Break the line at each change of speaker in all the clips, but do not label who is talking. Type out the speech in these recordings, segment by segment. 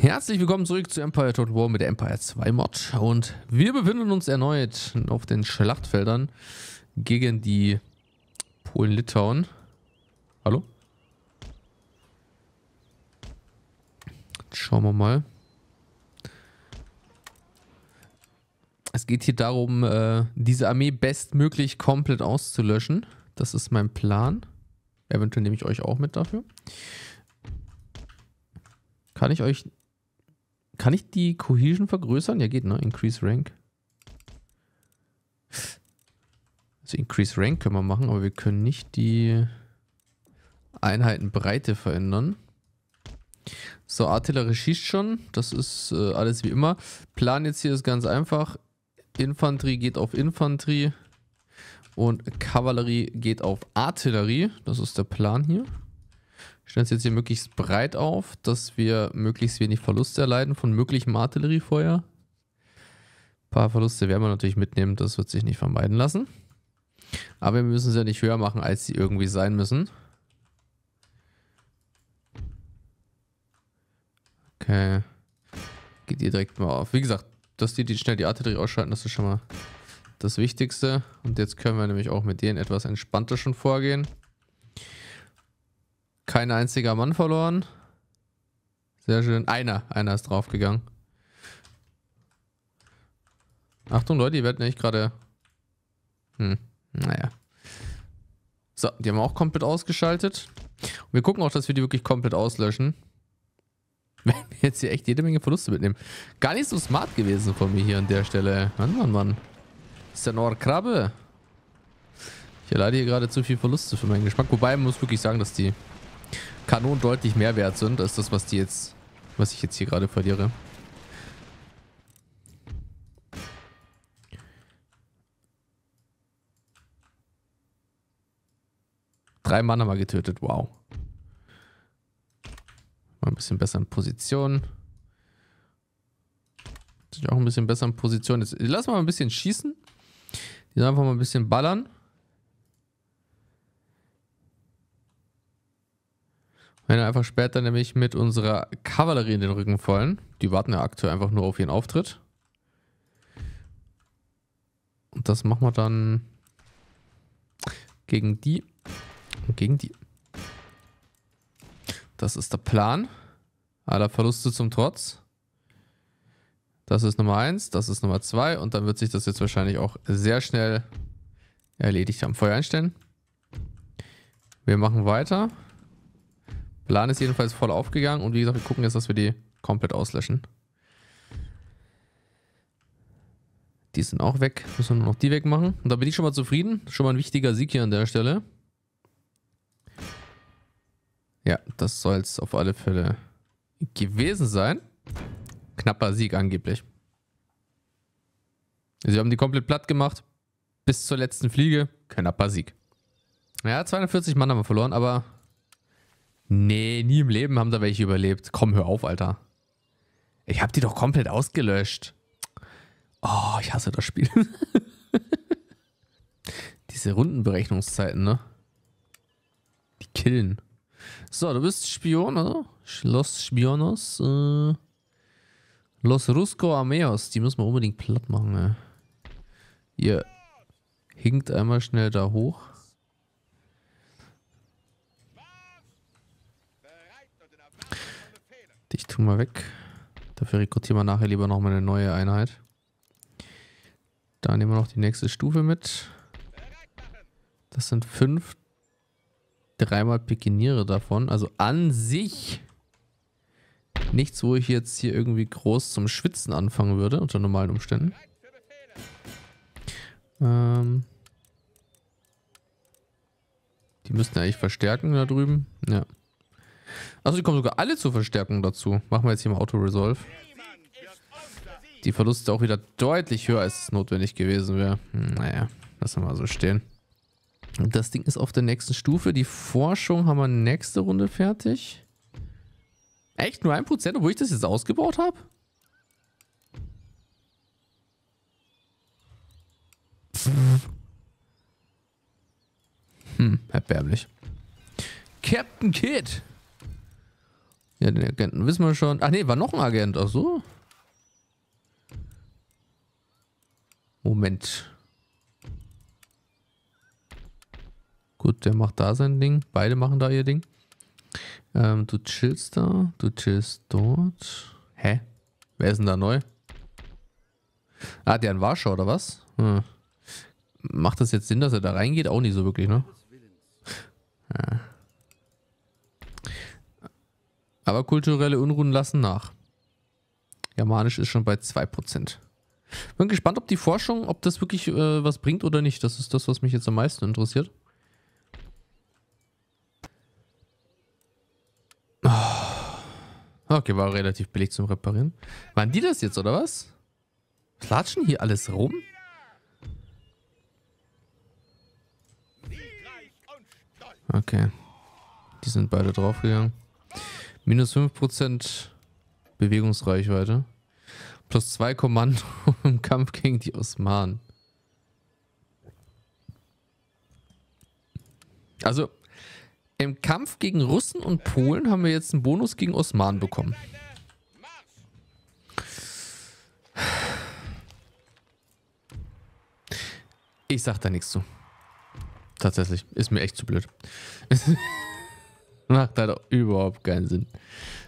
Herzlich willkommen zurück zu Empire Total War mit der Empire 2 Mod und wir befinden uns erneut auf den Schlachtfeldern gegen die Polen-Litauen. Hallo? Schauen wir mal. Es geht hier darum, äh, diese Armee bestmöglich komplett auszulöschen. Das ist mein Plan. Eventuell nehme ich euch auch mit dafür. Kann ich euch... Kann ich die Cohesion vergrößern? Ja, geht, ne? Increase Rank. Also Increase Rank können wir machen, aber wir können nicht die Einheitenbreite verändern. So, Artillerie schießt schon. Das ist äh, alles wie immer. Plan jetzt hier ist ganz einfach. Infanterie geht auf Infanterie. Und Kavallerie geht auf Artillerie. Das ist der Plan hier. Ich stelle es jetzt hier möglichst breit auf, dass wir möglichst wenig Verluste erleiden von möglichem Artilleriefeuer. Ein paar Verluste werden wir natürlich mitnehmen, das wird sich nicht vermeiden lassen. Aber wir müssen sie ja nicht höher machen, als sie irgendwie sein müssen. Okay. Geht ihr direkt mal auf. Wie gesagt, dass die, die schnell die Artillerie ausschalten, das ist schon mal das Wichtigste. Und jetzt können wir nämlich auch mit denen etwas entspannter schon vorgehen. Kein einziger Mann verloren. Sehr schön. Einer. Einer ist draufgegangen. Achtung, Leute, die werden echt gerade... Hm, naja. So, die haben wir auch komplett ausgeschaltet. Und wir gucken auch, dass wir die wirklich komplett auslöschen. Wenn wir jetzt hier echt jede Menge Verluste mitnehmen. Gar nicht so smart gewesen von mir hier an der Stelle. Mann, Mann, Mann. Ist ja noch Krabbe. Ich erleide hier gerade zu viel Verluste für meinen Geschmack. Wobei, man muss wirklich sagen, dass die Kanonen deutlich mehr wert sind, als das, was die jetzt, was ich jetzt hier gerade verliere. Drei Mann haben wir getötet, wow. Mal ein bisschen besser in Position. Sind auch ein bisschen besser in Position. Jetzt lassen wir mal ein bisschen schießen. Die einfach mal ein bisschen ballern. Wenn wir einfach später nämlich mit unserer Kavallerie in den Rücken fallen. Die warten ja aktuell einfach nur auf ihren Auftritt. Und das machen wir dann gegen die und gegen die. Das ist der Plan. Aller Verluste zum Trotz. Das ist Nummer 1, das ist Nummer 2 und dann wird sich das jetzt wahrscheinlich auch sehr schnell erledigt haben. Feuer einstellen. Wir machen weiter. Plan ist jedenfalls voll aufgegangen und wie gesagt, wir gucken jetzt, dass wir die komplett auslöschen. Die sind auch weg. Müssen wir nur noch die wegmachen. Und da bin ich schon mal zufrieden. Schon mal ein wichtiger Sieg hier an der Stelle. Ja, das soll es auf alle Fälle gewesen sein. Knapper Sieg angeblich. Sie haben die komplett platt gemacht. Bis zur letzten Fliege. Knapper Sieg. Ja, 240 Mann haben wir verloren, aber Nee, nie im Leben haben da welche überlebt. Komm, hör auf, Alter. Ich hab die doch komplett ausgelöscht. Oh, ich hasse das Spiel. Diese Rundenberechnungszeiten, ne? Die killen. So, du bist Spion, oder? Los Spionos. Äh, Los Rusco Armeos. Die müssen wir unbedingt platt machen, ey. Ihr hinkt einmal schnell da hoch. Dich tun wir weg. Dafür rekrutieren wir nachher lieber nochmal eine neue Einheit. Da nehmen wir noch die nächste Stufe mit. Das sind fünf. Dreimal Pikiniere davon. Also an sich nichts, wo ich jetzt hier irgendwie groß zum Schwitzen anfangen würde, unter normalen Umständen. Ähm die müssten eigentlich verstärken da drüben. Ja. Also die kommen sogar alle zur Verstärkung dazu. Machen wir jetzt hier mal Auto-Resolve. Die Verluste auch wieder deutlich höher, als es notwendig gewesen wäre. Hm, naja, lassen wir mal so stehen. Das Ding ist auf der nächsten Stufe. Die Forschung haben wir nächste Runde fertig. Echt? Nur ein Prozent, obwohl ich das jetzt ausgebaut habe? Hm, erbärmlich. Captain Kid. Ja, den Agenten wissen wir schon. Ach nee, war noch ein Agent. Ach so. Moment. Gut, der macht da sein Ding. Beide machen da ihr Ding. Ähm, du chillst da. Du chillst dort. Hä? Wer ist denn da neu? Ah, der in Warschau oder was? Hm. Macht das jetzt Sinn, dass er da reingeht? Auch nicht so wirklich, ne? Ja. Aber kulturelle Unruhen lassen nach. Germanisch ist schon bei 2%. Bin gespannt, ob die Forschung, ob das wirklich äh, was bringt oder nicht. Das ist das, was mich jetzt am meisten interessiert. Oh. Okay, war relativ billig zum Reparieren. Waren die das jetzt, oder was? Klatschen hier alles rum? Okay. Die sind beide draufgegangen. Minus 5% Bewegungsreichweite. Plus 2 Kommando im Kampf gegen die Osmanen. Also, im Kampf gegen Russen und Polen haben wir jetzt einen Bonus gegen Osmanen bekommen. Ich sag da nichts zu. Tatsächlich. Ist mir echt zu blöd. macht halt überhaupt keinen Sinn.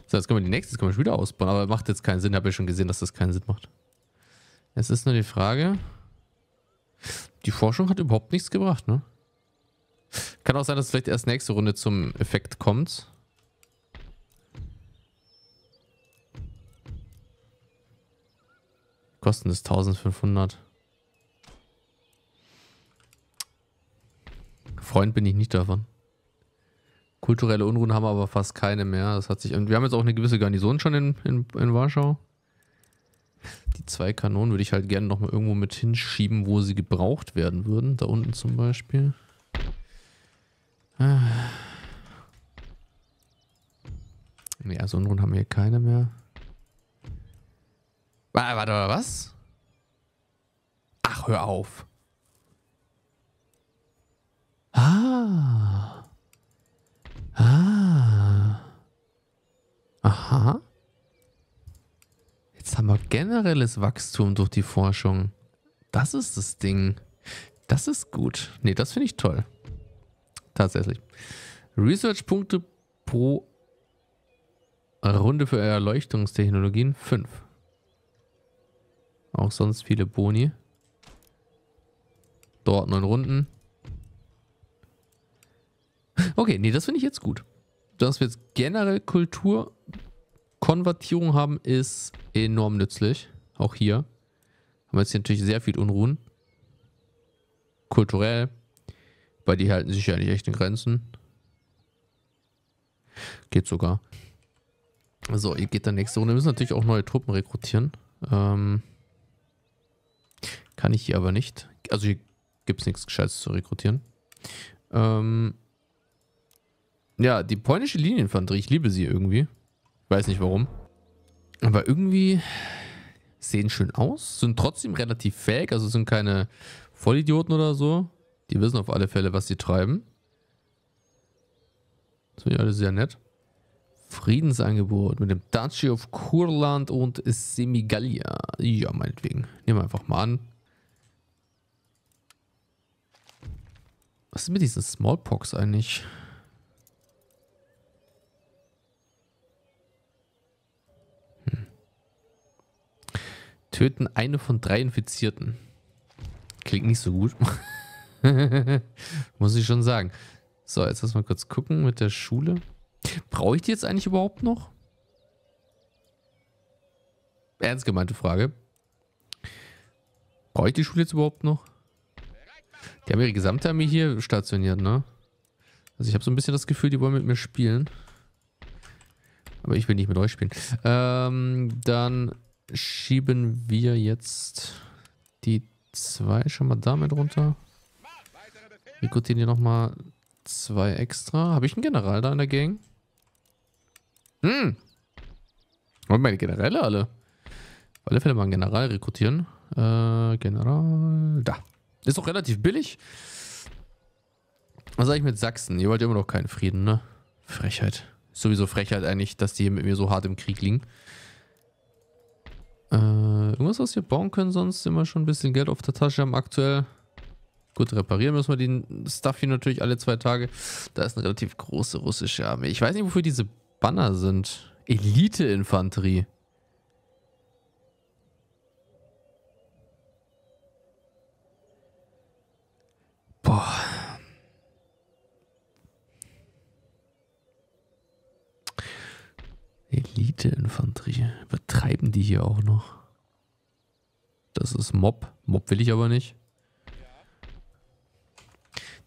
So, jetzt können wir die nächste, können wir schon wieder ausbauen, aber macht jetzt keinen Sinn. Habe ja schon gesehen, dass das keinen Sinn macht. Es ist nur die Frage. Die Forschung hat überhaupt nichts gebracht, ne? Kann auch sein, dass vielleicht erst nächste Runde zum Effekt kommt. Kosten ist 1500. Freund bin ich nicht davon. Kulturelle Unruhen haben wir aber fast keine mehr. Das hat sich, wir haben jetzt auch eine gewisse Garnison schon in, in, in Warschau. Die zwei Kanonen würde ich halt gerne nochmal irgendwo mit hinschieben, wo sie gebraucht werden würden. Da unten zum Beispiel. Ah. Ne, also Unruhen haben wir hier keine mehr. Warte, warte, was? Ach, hör auf. Aha. Jetzt haben wir generelles Wachstum durch die Forschung. Das ist das Ding. Das ist gut. Nee, das finde ich toll. Tatsächlich. Research-Punkte pro Runde für Erleuchtungstechnologien 5. Auch sonst viele Boni. Dort 9 Runden. Okay, nee, das finde ich jetzt gut. Dass wir jetzt generell Kulturkonvertierung haben, ist enorm nützlich. Auch hier haben wir jetzt hier natürlich sehr viel Unruhen. Kulturell. Weil die halten sich ja nicht echt in Grenzen. Geht sogar. So, ihr geht dann nächste Runde. Wir müssen natürlich auch neue Truppen rekrutieren. Ähm, kann ich hier aber nicht. Also hier gibt es nichts Gescheites zu rekrutieren. Ähm, ja, die polnische Linieninfanterie, ich liebe sie irgendwie. Weiß nicht warum. Aber irgendwie sehen schön aus, sind trotzdem relativ fähig, also sind keine Vollidioten oder so. Die wissen auf alle Fälle, was sie treiben. Das finde ich alles sehr nett. Friedensangebot mit dem Duchy of Kurland und Semigallia. Ja, meinetwegen. Nehmen wir einfach mal an. Was ist mit diesen Smallpox eigentlich? Töten eine von drei Infizierten. Klingt nicht so gut. Muss ich schon sagen. So, jetzt lass mal kurz gucken mit der Schule. Brauche ich die jetzt eigentlich überhaupt noch? Ernst gemeinte Frage. Brauche ich die Schule jetzt überhaupt noch? Die haben ihre gesamte Armee hier stationiert, ne? Also ich habe so ein bisschen das Gefühl, die wollen mit mir spielen. Aber ich will nicht mit euch spielen. Ähm, dann schieben wir jetzt die zwei schon mal damit runter. Rekrutieren hier nochmal zwei extra. Habe ich einen General da in der Gang? Hm. Und meine Generäle alle. Auf alle Fälle mal einen General rekrutieren. Äh, General. Da. Ist doch relativ billig. Was sage ich mit Sachsen? Ihr wollt immer noch keinen Frieden, ne? Frechheit. Sowieso Frechheit eigentlich, dass die hier mit mir so hart im Krieg liegen. Äh, irgendwas, was wir bauen können, sonst wir schon ein bisschen Geld auf der Tasche haben aktuell. Gut, reparieren müssen wir den Stuff hier natürlich alle zwei Tage. Da ist eine relativ große russische Armee. Ich weiß nicht, wofür diese Banner sind. Elite-Infanterie. Boah. Elite-Infanterie. Übertreiben die hier auch noch? Das ist Mob. Mob will ich aber nicht.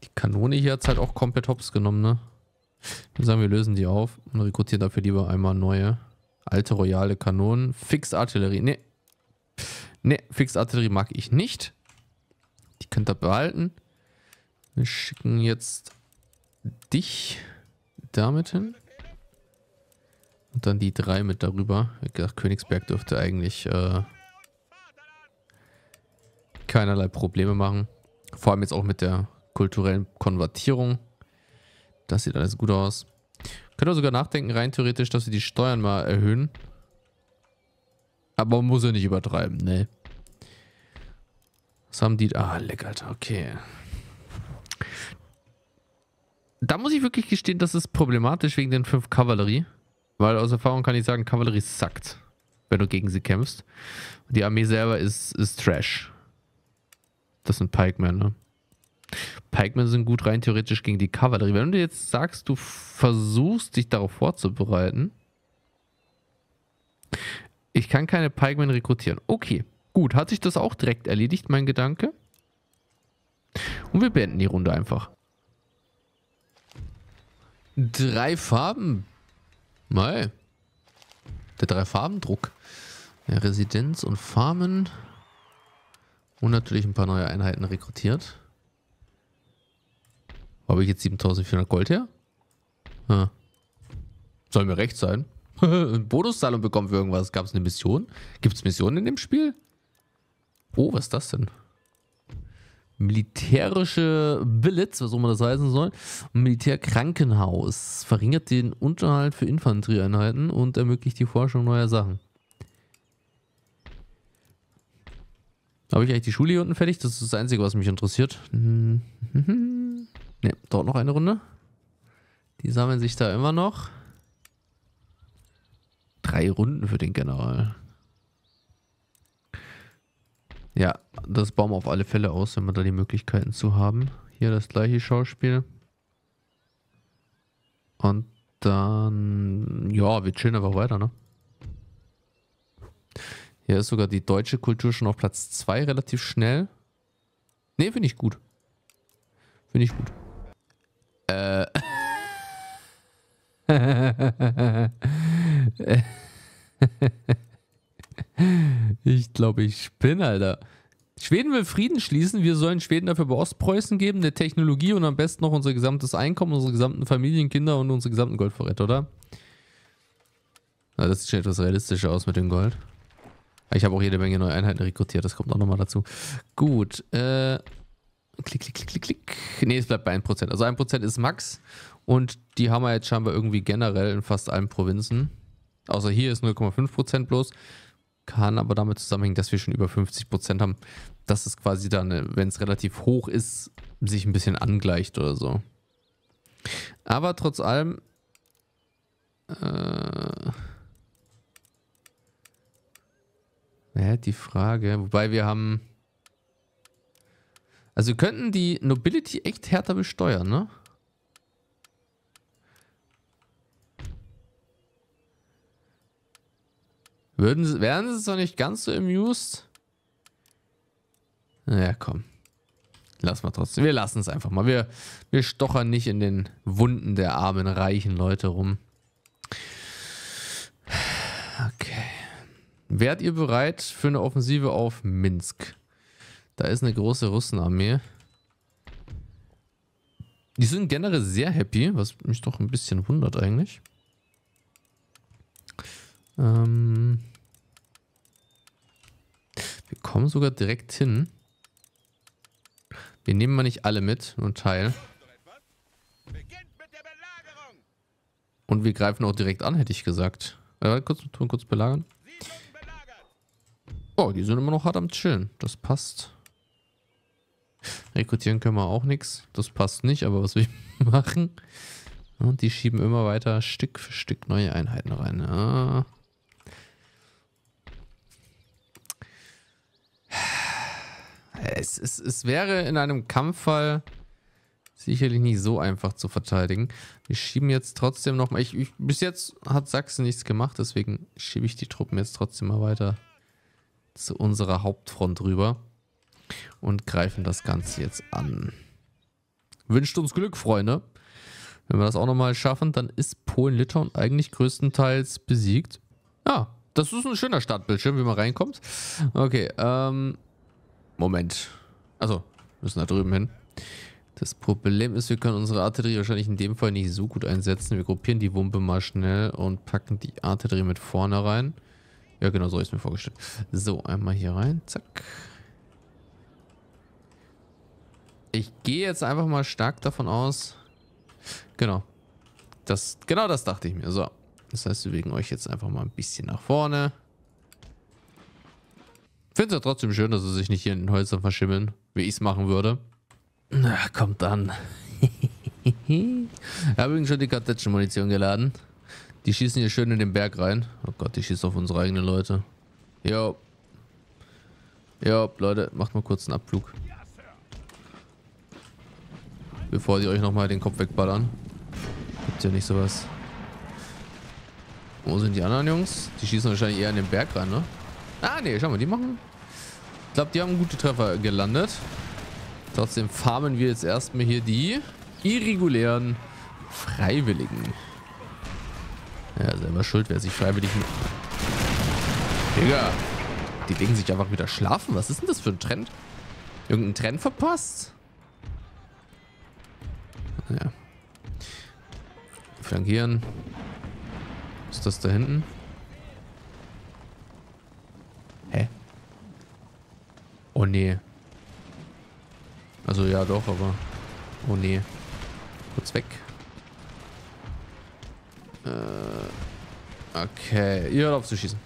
Die Kanone hier hat es halt auch komplett hops genommen, ne? Wir sagen, wir lösen die auf und rekrutieren dafür lieber einmal neue. Alte royale Kanonen. Fix-Artillerie. Ne. Ne, Fix-Artillerie mag ich nicht. Die könnt ihr behalten. Wir schicken jetzt dich damit hin. Und dann die drei mit darüber. Wie gesagt, Königsberg dürfte eigentlich äh, keinerlei Probleme machen. Vor allem jetzt auch mit der kulturellen Konvertierung. Das sieht alles gut aus. Können wir sogar nachdenken, rein theoretisch, dass wir die Steuern mal erhöhen. Aber man muss ja nicht übertreiben, ne? Was haben die? Ah, lecker, okay. Da muss ich wirklich gestehen, das ist problematisch wegen den 5 Kavallerie. Weil aus Erfahrung kann ich sagen, Kavallerie sackt, wenn du gegen sie kämpfst. Die Armee selber ist, ist Trash. Das sind Pikemen, ne? Pikemen sind gut rein theoretisch gegen die Kavallerie. Wenn du jetzt sagst, du versuchst dich darauf vorzubereiten. Ich kann keine Pikemen rekrutieren. Okay, gut. Hat sich das auch direkt erledigt, mein Gedanke? Und wir beenden die Runde einfach. Drei Farben Mei. Der Drei-Farben-Druck. Ja, Residenz und Farmen. Und natürlich ein paar neue Einheiten rekrutiert. Habe ich jetzt 7400 Gold her? Ah. Soll mir recht sein. Bonuszahlung bekommen für irgendwas. Gab es eine Mission? Gibt es Missionen in dem Spiel? Oh, was ist das denn? Militärische Billets, was auch immer das heißen soll. Militärkrankenhaus verringert den Unterhalt für Infanterieeinheiten und ermöglicht die Forschung neuer Sachen. Habe ich eigentlich die Schule hier unten fertig? Das ist das Einzige, was mich interessiert. Ne, dauert noch eine Runde. Die sammeln sich da immer noch. Drei Runden für den General. Ja, das bauen wir auf alle Fälle aus, wenn wir da die Möglichkeiten zu haben. Hier das gleiche Schauspiel. Und dann, ja, wir chillen einfach weiter, ne? Hier ist sogar die deutsche Kultur schon auf Platz 2 relativ schnell. Ne, finde ich gut. Finde ich gut. Äh. Ich glaube, ich spinne, Alter. Schweden will Frieden schließen. Wir sollen Schweden dafür bei Ostpreußen geben, eine Technologie und am besten noch unser gesamtes Einkommen, unsere gesamten Familienkinder und unsere gesamten Goldvorräte, oder? Na, das sieht schon etwas realistischer aus mit dem Gold. Ich habe auch jede Menge neue Einheiten rekrutiert, das kommt auch nochmal dazu. Gut, äh. Klick, klick, klick, klick, klick. Ne, es bleibt bei 1%. Also 1% ist Max und die haben wir jetzt scheinbar irgendwie generell in fast allen Provinzen. Außer hier ist 0,5% bloß. Kann aber damit zusammenhängen, dass wir schon über 50% haben. Dass es quasi dann, wenn es relativ hoch ist, sich ein bisschen angleicht oder so. Aber trotz allem. Äh, ja, die Frage. Wobei wir haben. Also könnten die Nobility echt härter besteuern, ne? Würden sie, wären sie doch nicht ganz so amused? Naja, komm. Lass mal trotzdem. Wir lassen es einfach mal. Wir, wir stochern nicht in den Wunden der armen, reichen Leute rum. Okay. Wärt ihr bereit für eine Offensive auf Minsk? Da ist eine große Russenarmee. Die sind generell sehr happy, was mich doch ein bisschen wundert eigentlich. Ähm, wir kommen sogar direkt hin. Wir nehmen mal nicht alle mit, nur einen Teil. Und wir greifen auch direkt an, hätte ich gesagt. Äh, kurz, kurz belagern. Oh, die sind immer noch hart am Chillen. Das passt. Rekrutieren können wir auch nichts. Das passt nicht, aber was wir machen. Und die schieben immer weiter Stück für Stück neue Einheiten rein. Ja. Es, es, es wäre in einem Kampffall sicherlich nicht so einfach zu verteidigen. Wir schieben jetzt trotzdem nochmal. Ich, ich, bis jetzt hat Sachsen nichts gemacht, deswegen schiebe ich die Truppen jetzt trotzdem mal weiter zu unserer Hauptfront rüber und greifen das Ganze jetzt an. Wünscht uns Glück, Freunde. Wenn wir das auch nochmal schaffen, dann ist Polen-Litauen eigentlich größtenteils besiegt. Ja, das ist ein schöner Startbildschirm, wie man reinkommt. Okay, ähm... Moment. Also, müssen da drüben hin. Das Problem ist, wir können unsere Artillerie wahrscheinlich in dem Fall nicht so gut einsetzen. Wir gruppieren die Wumpe mal schnell und packen die Artillerie mit vorne rein. Ja, genau, so habe ich es mir vorgestellt. So, einmal hier rein. Zack. Ich gehe jetzt einfach mal stark davon aus. Genau. Das, genau das dachte ich mir. So. Das heißt, wir bewegen euch jetzt einfach mal ein bisschen nach vorne. Finde es ja trotzdem schön, dass sie sich nicht hier in den Häusern verschimmeln, wie ich es machen würde. Na, kommt dann. ich habe übrigens schon die Kartätschenmunition geladen. Die schießen hier schön in den Berg rein. Oh Gott, die schießen auf unsere eigenen Leute. Jo. Jo, Leute, macht mal kurz einen Abflug. Bevor die euch nochmal den Kopf wegballern. Gibt ja nicht sowas. Wo sind die anderen Jungs? Die schießen wahrscheinlich eher in den Berg rein, ne? Ah, ne, schau mal, die machen... Ich glaube, die haben gute Treffer gelandet. Trotzdem farmen wir jetzt erstmal hier die irregulären Freiwilligen. Ja, selber schuld, wer sich freiwillig... Digga, die legen sich einfach wieder schlafen. Was ist denn das für ein Trend? Irgendein Trend verpasst? Ja. Flankieren. Was ist das da hinten? Hä? Oh nee. Also ja doch, aber... Oh nee. Kurz weg. Äh, okay. Ihr hört auf zu schießen.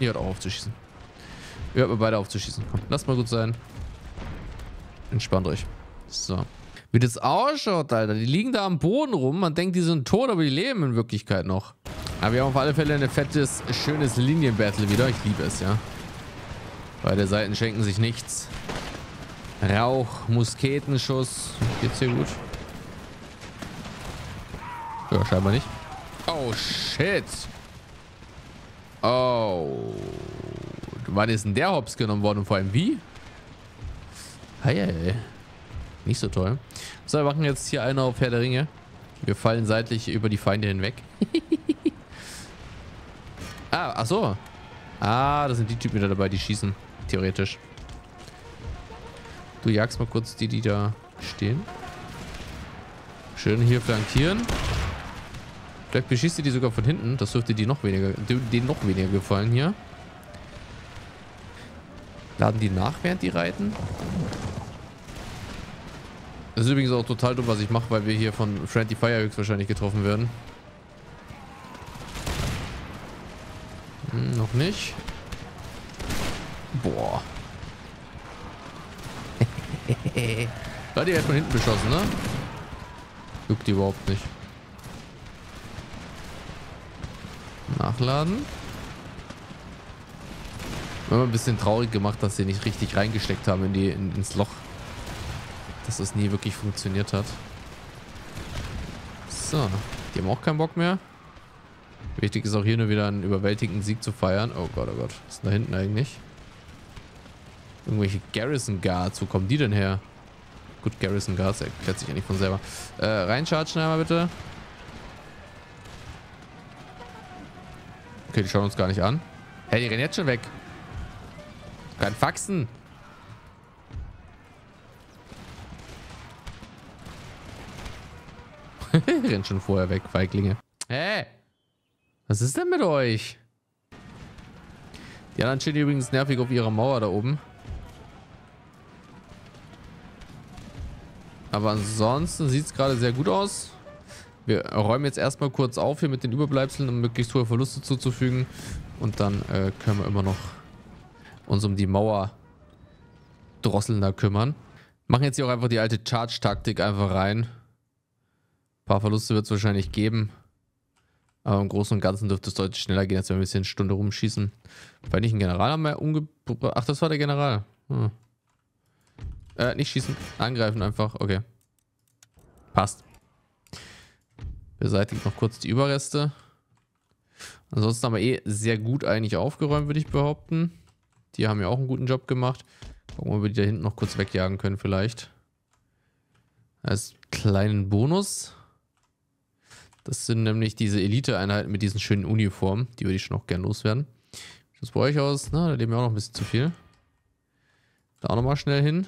Ihr hört auch auf zu schießen. Ihr hört mal beide auf zu schießen. Komm, lasst mal gut sein. Entspannt euch. So. Wie das ausschaut, Alter. Die liegen da am Boden rum. Man denkt, die sind tot, aber die leben in Wirklichkeit noch. Aber wir haben auf alle Fälle ein fettes, schönes Linienbattle wieder. Ich liebe es, ja. Beide Seiten schenken sich nichts. Rauch, Musketenschuss. Geht's hier gut? Ja, scheinbar nicht. Oh, shit. Oh. Wann ist denn der Hops genommen worden und vor allem wie? Hey. Nicht so toll. So, wir machen jetzt hier eine auf Herr der Ringe. Wir fallen seitlich über die Feinde hinweg. ah, ach so. Ah, da sind die Typen wieder dabei, die schießen. Theoretisch. Du jagst mal kurz die, die da stehen. Schön hier flankieren. Vielleicht beschießt ihr die sogar von hinten. Das dürfte die noch weniger, denen noch weniger gefallen hier. Laden die nach, während die reiten? Das ist übrigens auch total dumm, was ich mache, weil wir hier von Friendly Fire höchstwahrscheinlich getroffen werden. Hm, noch nicht. Boah. Leute, ihr habt von hinten beschossen, ne? Juckt die überhaupt nicht. Nachladen. Wir haben ein bisschen traurig gemacht, dass sie nicht richtig reingesteckt haben in die, in, ins Loch. Dass das nie wirklich funktioniert hat. So. Die haben auch keinen Bock mehr. Wichtig ist auch hier nur wieder einen überwältigenden Sieg zu feiern. Oh Gott, oh Gott. Was ist denn da hinten eigentlich? Irgendwelche Garrison Guards. Wo kommen die denn her? Gut, Garrison Guards erklärt sich nicht von selber. Äh, reinchargen einmal bitte. Okay, die schauen uns gar nicht an. Hey, die rennen jetzt schon weg. Kein Faxen. Rennt schon vorher weg, Feiglinge. Hä? Hey, was ist denn mit euch? Die anderen stehen übrigens nervig auf ihrer Mauer da oben. Aber ansonsten sieht es gerade sehr gut aus. Wir räumen jetzt erstmal kurz auf hier mit den Überbleibseln, um möglichst hohe Verluste zuzufügen. Und dann äh, können wir immer noch uns um die Mauer drosseln da kümmern. Machen jetzt hier auch einfach die alte Charge-Taktik einfach rein. Ein paar Verluste wird es wahrscheinlich geben. Aber im Großen und Ganzen dürfte es deutlich schneller gehen, als wenn wir ein bisschen eine Stunde rumschießen. Weil nicht ein General haben wir umgebracht. Ach, das war der General. Hm. Äh, nicht schießen. Angreifen einfach. Okay. Passt. Beseitigt noch kurz die Überreste. Ansonsten haben wir eh sehr gut eigentlich aufgeräumt, würde ich behaupten. Die haben ja auch einen guten Job gemacht. Gucken, ob wir die da hinten noch kurz wegjagen können vielleicht. Als kleinen Bonus. Das sind nämlich diese Elite-Einheiten mit diesen schönen Uniformen. Die würde ich schon auch gern loswerden. Das bei euch aus? Na, da leben wir auch noch ein bisschen zu viel. Da auch nochmal schnell hin.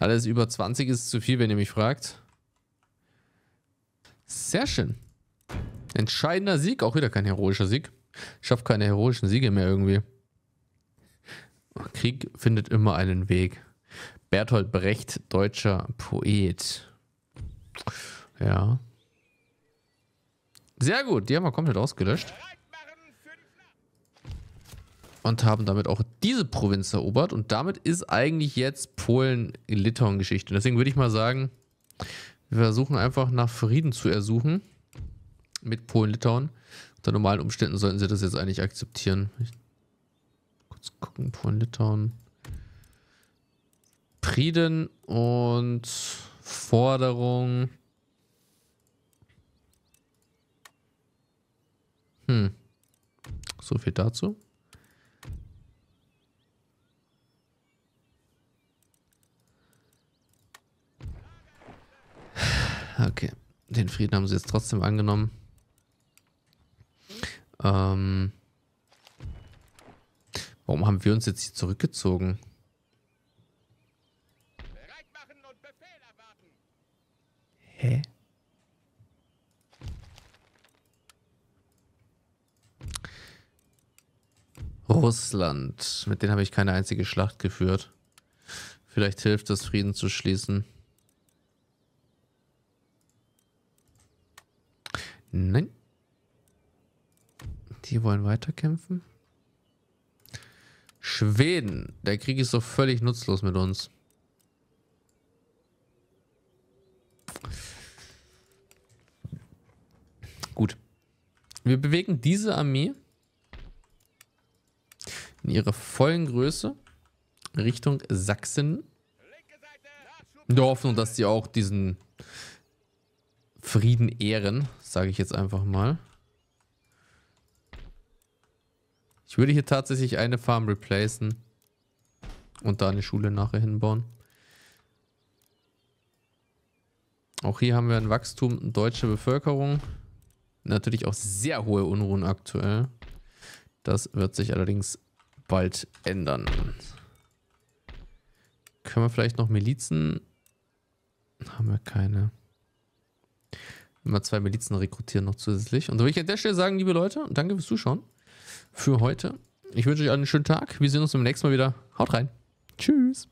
Alles über 20 ist zu viel, wenn ihr mich fragt. Sehr schön. Entscheidender Sieg. Auch wieder kein heroischer Sieg. Ich schaffe keine heroischen Siege mehr irgendwie. Krieg findet immer einen Weg. Bertolt Brecht, deutscher Poet. Ja. Sehr gut, die haben wir komplett ausgelöscht. Und haben damit auch diese Provinz erobert. Und damit ist eigentlich jetzt Polen-Litauen-Geschichte. Deswegen würde ich mal sagen, wir versuchen einfach nach Frieden zu ersuchen. Mit Polen-Litauen. Unter normalen Umständen sollten sie das jetzt eigentlich akzeptieren. Ich kurz gucken, Polen-Litauen. Frieden und Forderung. Hm. So viel dazu. Okay. Den Frieden haben sie jetzt trotzdem angenommen. Ähm. Warum haben wir uns jetzt hier zurückgezogen? Hä? Russland. Mit denen habe ich keine einzige Schlacht geführt. Vielleicht hilft es, Frieden zu schließen. Nein. Die wollen weiterkämpfen. Schweden. Der Krieg ist doch völlig nutzlos mit uns. Gut. Wir bewegen diese Armee in ihrer vollen Größe Richtung Sachsen. In der Hoffnung, dass sie auch diesen Frieden ehren, sage ich jetzt einfach mal. Ich würde hier tatsächlich eine Farm replacen und da eine Schule nachher hinbauen. Auch hier haben wir ein Wachstum deutscher Bevölkerung. Natürlich auch sehr hohe Unruhen aktuell. Das wird sich allerdings bald ändern. Können wir vielleicht noch Milizen? Haben wir keine. Immer zwei Milizen rekrutieren noch zusätzlich. Und so will ich an der Stelle sagen, liebe Leute, danke fürs Zuschauen für heute. Ich wünsche euch einen schönen Tag. Wir sehen uns beim nächsten Mal wieder. Haut rein. Tschüss.